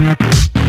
Yeah.